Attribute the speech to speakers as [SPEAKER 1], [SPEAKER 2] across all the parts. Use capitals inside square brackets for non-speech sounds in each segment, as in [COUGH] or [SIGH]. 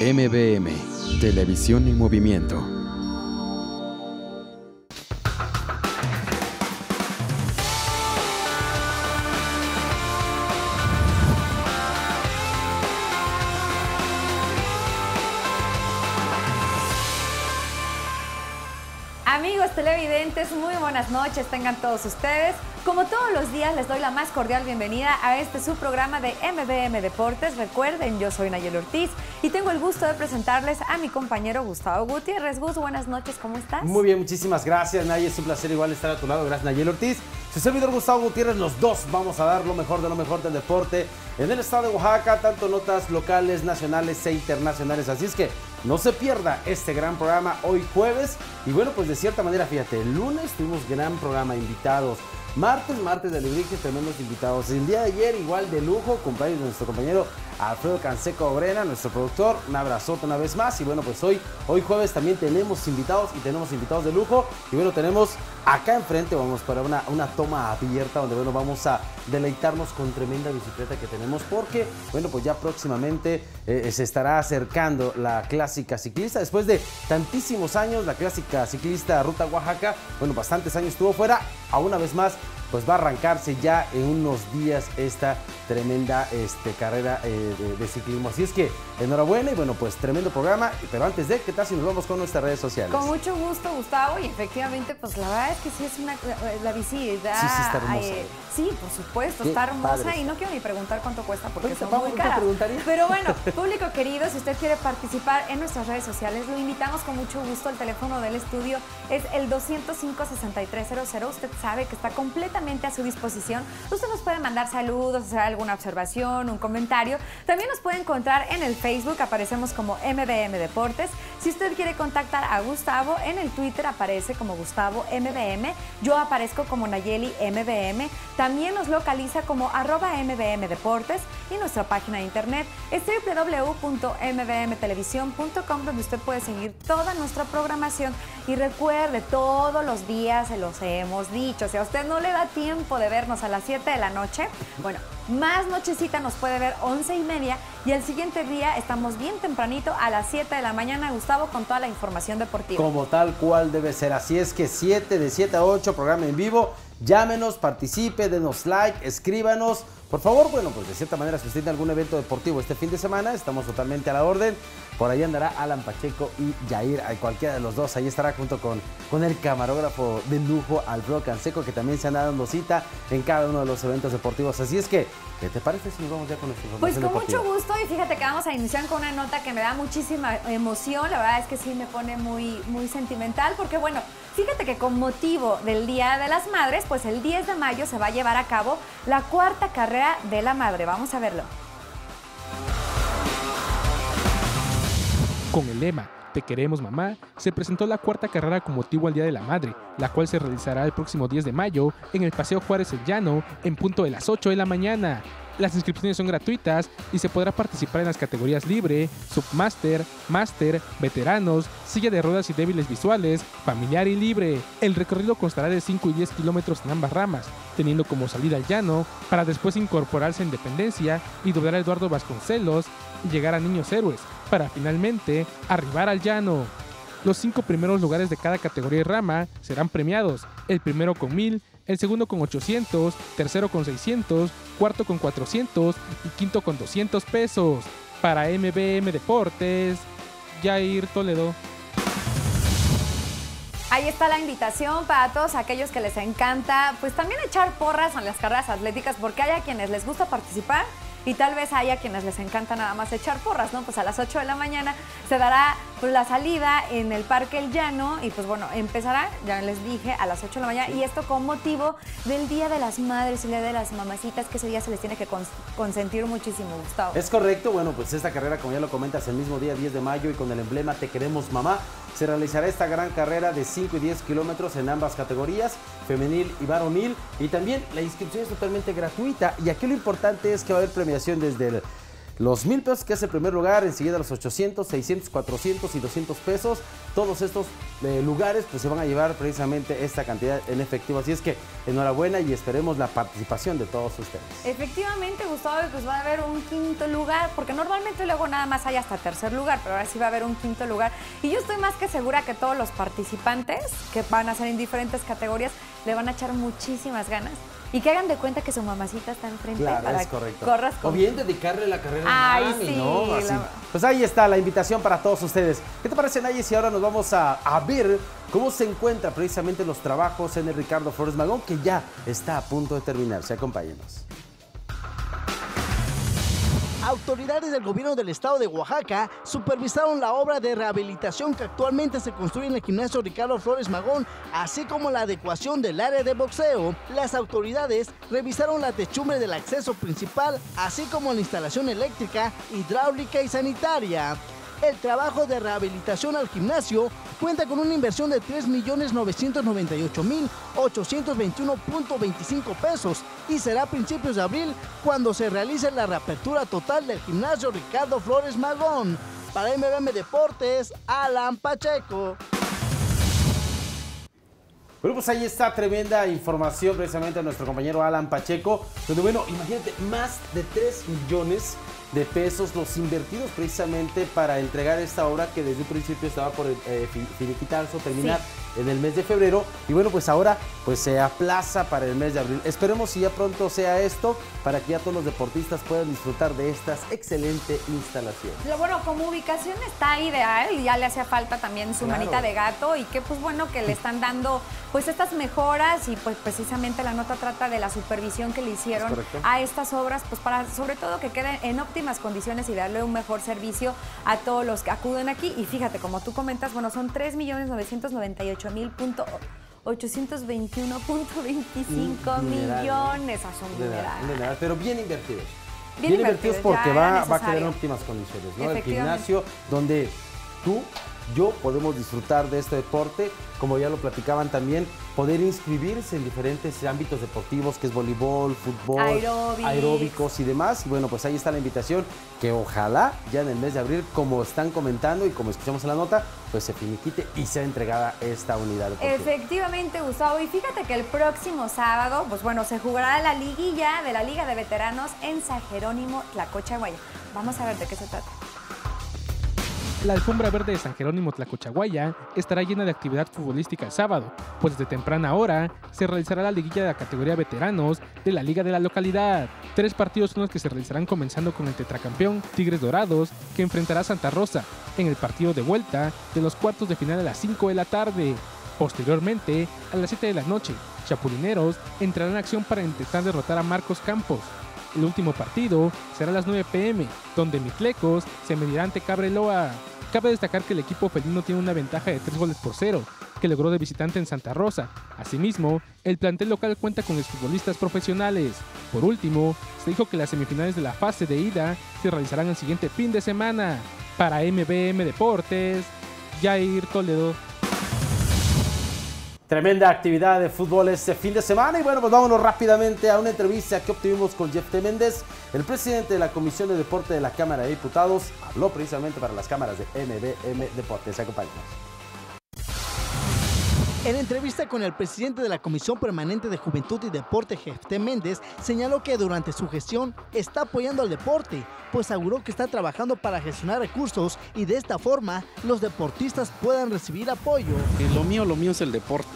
[SPEAKER 1] MBM, Televisión en Movimiento.
[SPEAKER 2] Amigos televidentes, muy buenas noches, tengan todos ustedes. Como todos los días, les doy la más cordial bienvenida a este subprograma de MBM Deportes. Recuerden, yo soy Nayel Ortiz y tengo el gusto de presentarles a mi compañero Gustavo Gutiérrez. Gus, buenas noches, ¿cómo estás?
[SPEAKER 3] Muy bien, muchísimas gracias, Nayel. Es un placer igual estar a tu lado. Gracias, Nayel Ortiz. Su servidor Gustavo Gutiérrez, los dos vamos a dar lo mejor de lo mejor del deporte en el estado de Oaxaca, tanto notas locales, nacionales e internacionales. Así es que no se pierda este gran programa hoy jueves. Y bueno, pues de cierta manera, fíjate, el lunes tuvimos gran programa, invitados. Martes, martes de Librique, tremendos invitados. El día de ayer, igual de lujo, cumpleaños de nuestro compañero Alfredo Canseco Obrena, nuestro productor. Un abrazote una vez más. Y bueno, pues hoy, hoy jueves también tenemos invitados y tenemos invitados de lujo. Y bueno, tenemos acá enfrente, vamos para una, una toma abierta donde bueno, vamos a deleitarnos con tremenda bicicleta que tenemos porque, bueno, pues ya próximamente eh, se estará acercando la clásica ciclista. Después de tantísimos años, la clásica ciclista Ruta Oaxaca, bueno, bastantes años estuvo fuera, a una vez más pues va a arrancarse ya en unos días esta tremenda este, carrera eh, de, de, ciclismo. Así es que enhorabuena y bueno, pues tremendo programa. Pero antes de, ¿qué tal si nos vamos con nuestras redes sociales?
[SPEAKER 2] Con mucho gusto, Gustavo. Y efectivamente, pues la verdad es que sí es una. La bici da,
[SPEAKER 3] Sí, sí, está hermosa.
[SPEAKER 2] eh, sí, por supuesto,
[SPEAKER 3] Qué
[SPEAKER 2] está hermosa.
[SPEAKER 3] padre
[SPEAKER 2] Y no quiero ni preguntar cuánto cuesta porque
[SPEAKER 3] Pues,
[SPEAKER 2] son
[SPEAKER 3] tampoco
[SPEAKER 2] muy
[SPEAKER 3] preguntaría.
[SPEAKER 2] Pero bueno, [LAUGHS] público querido, si usted quiere participar en nuestras redes sociales, lo invitamos con mucho gusto. El teléfono del estudio es el 205-6300. Usted sabe que está a su disposición. Usted nos puede mandar saludos, hacer alguna observación, un comentario. También nos puede encontrar en el Facebook, aparecemos como MBM Deportes. Si usted quiere contactar a Gustavo, en el Twitter aparece como Gustavo MBM. Yo aparezco como Nayeli MBM. También nos localiza como arroba MBM Deportes y nuestra página de internet es www.mbmtelevisión.com donde usted puede seguir toda nuestra programación y recuerde, todos los días se los hemos dicho, si a usted no le da tiempo de vernos a las 7 de la noche, bueno, más nochecita nos puede ver 11 y media y el siguiente día estamos bien tempranito a las 7 de la mañana, Gustavo, con toda la información deportiva.
[SPEAKER 3] Como tal cual debe ser. Así es que 7 de 7 a 8, programa en vivo. Llámenos, participe, denos like, escríbanos. Por favor, bueno, pues de cierta manera, si usted tiene algún evento deportivo este fin de semana, estamos totalmente a la orden. Por ahí andará Alan Pacheco y Jair, cualquiera de los dos. Ahí estará junto con, con el camarógrafo de lujo, Alfredo Canseco, que también se anda dando cita en cada uno de los eventos deportivos. Así es que, ¿qué te parece si nos vamos ya con nuestra
[SPEAKER 2] Pues
[SPEAKER 3] información
[SPEAKER 2] con
[SPEAKER 3] deportiva?
[SPEAKER 2] mucho gusto y fíjate que vamos a iniciar con una nota que me da muchísima emoción, la verdad es que sí me pone muy, muy sentimental porque bueno, fíjate que con motivo del Día de las Madres, pues el 10 de mayo se va a llevar a cabo la cuarta carrera de la madre, vamos a verlo.
[SPEAKER 4] Con el lema Queremos mamá, se presentó la cuarta carrera con motivo al Día de la Madre, la cual se realizará el próximo 10 de mayo en el Paseo Juárez El Llano en punto de las 8 de la mañana. Las inscripciones son gratuitas y se podrá participar en las categorías libre, submaster, master, veteranos, silla de ruedas y débiles visuales, familiar y libre. El recorrido constará de 5 y 10 kilómetros en ambas ramas, teniendo como salida al llano, para después incorporarse a Independencia y doblar a Eduardo Vasconcelos llegar a Niños Héroes, para finalmente arribar al llano. Los cinco primeros lugares de cada categoría y rama serán premiados, el primero con 1000, el segundo con 800, tercero con 600, cuarto con 400 y quinto con 200 pesos. Para MBM Deportes, Jair Toledo.
[SPEAKER 2] Ahí está la invitación para todos aquellos que les encanta, pues también echar porras en las carreras atléticas, porque hay a quienes les gusta participar y tal vez hay a quienes les encanta nada más echar porras, ¿no? Pues a las 8 de la mañana se dará pues, la salida en el Parque El Llano y pues bueno, empezará, ya les dije, a las 8 de la mañana y esto con motivo del Día de las Madres y el Día de las Mamacitas, que ese día se les tiene que cons- consentir muchísimo, Gustavo.
[SPEAKER 3] Es correcto, bueno, pues esta carrera, como ya lo comentas, el mismo día 10 de mayo y con el emblema Te queremos mamá, se realizará esta gran carrera de 5 y 10 kilómetros en ambas categorías, femenil y varonil, y también la inscripción es totalmente gratuita. Y aquí lo importante es que va a haber premiación desde el los mil pesos que es el primer lugar, enseguida los 800, 600, 400 y 200 pesos. Todos estos eh, lugares pues se van a llevar precisamente esta cantidad en efectivo. Así es que enhorabuena y esperemos la participación de todos ustedes.
[SPEAKER 2] Efectivamente, Gustavo, pues va a haber un quinto lugar, porque normalmente luego nada más hay hasta tercer lugar, pero ahora sí va a haber un quinto lugar. Y yo estoy más que segura que todos los participantes que van a ser en diferentes categorías le van a echar muchísimas ganas y que hagan de cuenta que su mamacita está enfrente
[SPEAKER 3] Claro,
[SPEAKER 2] para
[SPEAKER 3] es correcto.
[SPEAKER 2] que corras
[SPEAKER 3] O bien dedicarle la carrera a
[SPEAKER 2] Ay,
[SPEAKER 3] mami,
[SPEAKER 2] sí,
[SPEAKER 3] ¿no? Así.
[SPEAKER 2] la-
[SPEAKER 3] Pues ahí está la invitación para todos ustedes. ¿Qué te parece, Nayes? Si ahora nos vamos a, a ver cómo se encuentran precisamente los trabajos en el Ricardo Flores Magón, que ya está a punto de terminarse. Acompáñenos.
[SPEAKER 5] Autoridades del gobierno del estado de Oaxaca supervisaron la obra de rehabilitación que actualmente se construye en el gimnasio Ricardo Flores Magón, así como la adecuación del área de boxeo. Las autoridades revisaron la techumbre del acceso principal, así como la instalación eléctrica, hidráulica y sanitaria. El trabajo de rehabilitación al gimnasio cuenta con una inversión de 3.998.821.25 pesos y será a principios de abril cuando se realice la reapertura total del gimnasio Ricardo Flores Magón. Para MBM Deportes, Alan Pacheco.
[SPEAKER 3] Bueno, pues ahí está tremenda información precisamente de nuestro compañero Alan Pacheco. Donde, bueno, imagínate, más de 3 millones de pesos los invertidos precisamente para entregar esta obra que desde un principio estaba por eh, fi- finiquitarse o terminar en el mes de febrero y bueno, pues ahora pues se aplaza para el mes de abril. Esperemos si ya pronto sea esto para que ya todos los deportistas puedan disfrutar de estas excelentes instalaciones.
[SPEAKER 2] Lo bueno, como ubicación está ideal, ya le hacía falta también su manita de gato y que pues bueno que le están dando pues estas mejoras y pues precisamente la nota trata de la supervisión que le hicieron a estas obras, pues para sobre todo que queden en óptimas condiciones y darle un mejor servicio a todos los que acuden aquí y fíjate, como tú comentas, bueno, son
[SPEAKER 3] 3.998.000 821.25
[SPEAKER 2] millones a
[SPEAKER 3] un dineral. Pero bien invertidos.
[SPEAKER 2] Bien,
[SPEAKER 3] invertidos,
[SPEAKER 2] invertidos
[SPEAKER 3] porque va, va, a quedar en óptimas condiciones, ¿no? El gimnasio donde tú yo podemos disfrutar de este deporte, como ya lo platicaban también, poder inscribirse en diferentes ámbitos deportivos, que es voleibol, fútbol, aeróbicos y demás. Y bueno, pues ahí está la invitación, que ojalá ya en el mes de abril, como están comentando y como escuchamos en la nota, pues se finiquite y sea entregada esta unidad deportiva.
[SPEAKER 2] Efectivamente, Gustavo. Y fíjate que el próximo sábado, pues bueno, se jugará la liguilla de la Liga de Veteranos en San Jerónimo, Tlacochahuaya. Vamos a ver de qué se trata.
[SPEAKER 4] La alfombra verde de San Jerónimo Tlacochahuaya estará llena de actividad futbolística el sábado, pues desde temprana hora se realizará la liguilla de la categoría veteranos de la liga de la localidad. Tres partidos son los que se realizarán comenzando con el tetracampeón Tigres Dorados, que enfrentará a Santa Rosa en el partido de vuelta de los cuartos de final a las 5 de la tarde. Posteriormente, a las 7 de la noche, Chapulineros entrará en acción para intentar derrotar a Marcos Campos. El último partido será a las 9 pm, donde Mitlecos se medirá ante Cabreloa. Cabe destacar que el equipo felino tiene una ventaja de 3 goles por 0, que logró de visitante en Santa Rosa. Asimismo, el plantel local cuenta con exfutbolistas profesionales. Por último, se dijo que las semifinales de la fase de ida se realizarán el siguiente fin de semana. Para MBM Deportes, Jair Toledo.
[SPEAKER 3] Tremenda actividad de fútbol este fin de semana y bueno, pues vámonos rápidamente a una entrevista que obtuvimos con Jeff T. Méndez, el presidente de la Comisión de Deporte de la Cámara de Diputados, habló precisamente para las cámaras de MBM Deportes. Acompáñanos.
[SPEAKER 5] En entrevista con el presidente de la Comisión Permanente de Juventud y Deporte, Jefté Méndez, señaló que durante su gestión está apoyando al deporte, pues aseguró que está trabajando para gestionar recursos y de esta forma los deportistas puedan recibir apoyo.
[SPEAKER 6] Eh, Lo mío, lo mío es el deporte.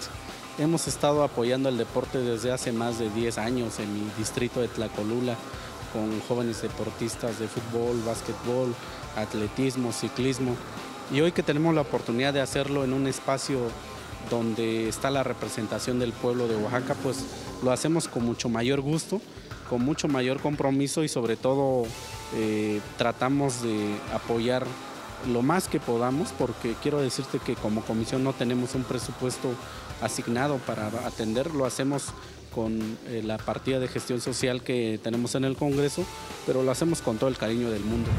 [SPEAKER 6] Hemos estado apoyando el deporte desde hace más de 10 años en mi distrito de Tlacolula con jóvenes deportistas de fútbol, básquetbol, atletismo, ciclismo. Y hoy que tenemos la oportunidad de hacerlo en un espacio donde está la representación del pueblo de Oaxaca, pues lo hacemos con mucho mayor gusto, con mucho mayor compromiso y sobre todo eh, tratamos de apoyar lo más que podamos, porque quiero decirte que como comisión no tenemos un presupuesto asignado para atender, lo hacemos con eh, la partida de gestión social que tenemos en el Congreso, pero lo hacemos con todo el cariño del mundo.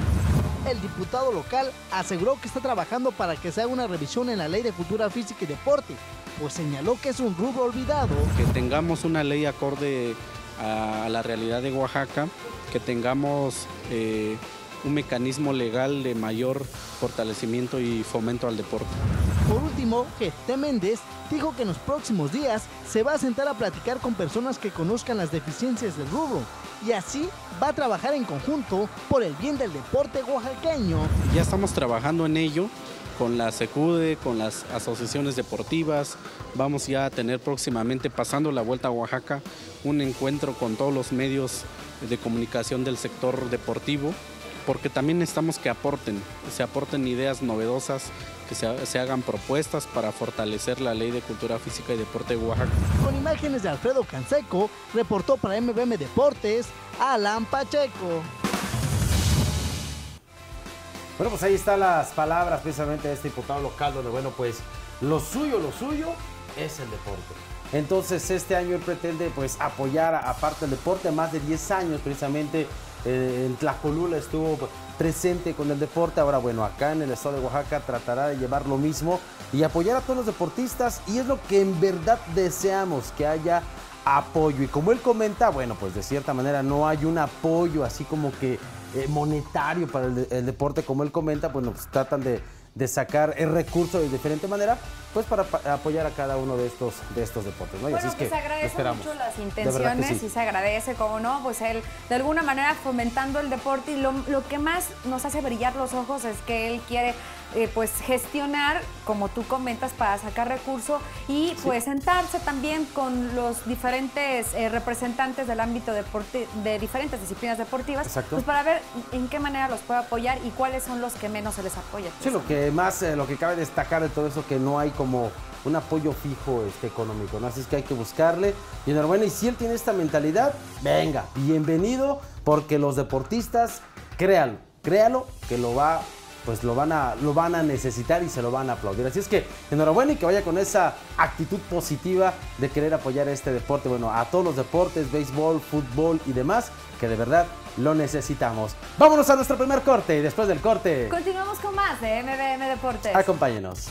[SPEAKER 5] El diputado local aseguró que está trabajando para que se haga una revisión en la ley de cultura física y deporte, pues señaló que es un rubro olvidado.
[SPEAKER 6] que tengamos una ley acorde a la realidad de Oaxaca, que tengamos eh, un mecanismo legal de mayor fortalecimiento y fomento al deporte.
[SPEAKER 5] Por último, GT Méndez dijo que en los próximos días se va a sentar a platicar con personas que conozcan las deficiencias del rubro y así va a trabajar en conjunto por el bien del deporte oaxaqueño.
[SPEAKER 6] Ya estamos trabajando en ello con la SECUDE, con las asociaciones deportivas. Vamos ya a tener próximamente, pasando la Vuelta a Oaxaca, un encuentro con todos los medios de comunicación del sector deportivo, porque también necesitamos que aporten, se aporten ideas novedosas, que se, se hagan propuestas para fortalecer la ley de cultura física y deporte de Oaxaca.
[SPEAKER 5] Con imágenes de Alfredo Canseco, reportó para MBM Deportes, Alan Pacheco.
[SPEAKER 3] Bueno, pues ahí están las palabras precisamente de este diputado local, donde, bueno, pues lo suyo, lo suyo es el deporte. Entonces, este año él pretende, pues, apoyar, aparte del deporte, más de 10 años, precisamente, eh, en Tlacolula estuvo presente con el deporte. Ahora, bueno, acá en el estado de Oaxaca tratará de llevar lo mismo y apoyar a todos los deportistas. Y es lo que en verdad deseamos, que haya apoyo. Y como él comenta, bueno, pues de cierta manera no hay un apoyo así como que eh, monetario para el, el deporte, como él comenta, bueno, pues tratan de, de sacar el recurso de diferente manera, pues para pa- apoyar a cada uno de estos, de estos deportes, ¿no? Y
[SPEAKER 2] Bueno,
[SPEAKER 3] así es
[SPEAKER 2] pues
[SPEAKER 3] que
[SPEAKER 2] se agradecen
[SPEAKER 3] esperamos.
[SPEAKER 2] mucho las intenciones
[SPEAKER 3] sí.
[SPEAKER 2] y se agradece, como no, pues él de alguna manera fomentando el deporte y lo, lo que más nos hace brillar los ojos es que él quiere eh, pues gestionar, como tú comentas, para sacar recurso y pues sentarse también con los diferentes eh, representantes del ámbito de diferentes disciplinas deportivas,
[SPEAKER 3] Exacto.
[SPEAKER 2] pues para ver en qué manera los puede apoyar y cuáles son los que menos se les apoya.
[SPEAKER 3] Sí, lo que más, eh, lo que cabe destacar de todo eso, que no hay como un apoyo fijo este, económico, ¿no? Así es que hay que buscarle. Y enhorabuena, y si él tiene esta mentalidad, venga, bienvenido, porque los deportistas, créalo, créalo, que lo va, pues lo van a, lo van a necesitar y se lo van a aplaudir. Así es que enhorabuena y que vaya con esa actitud positiva de querer apoyar este deporte, bueno, a todos los deportes, béisbol, fútbol y demás, que de verdad lo necesitamos. Vámonos a nuestro primer corte y después del corte.
[SPEAKER 2] Continuamos con más de MBM Deportes.
[SPEAKER 3] Acompáñenos.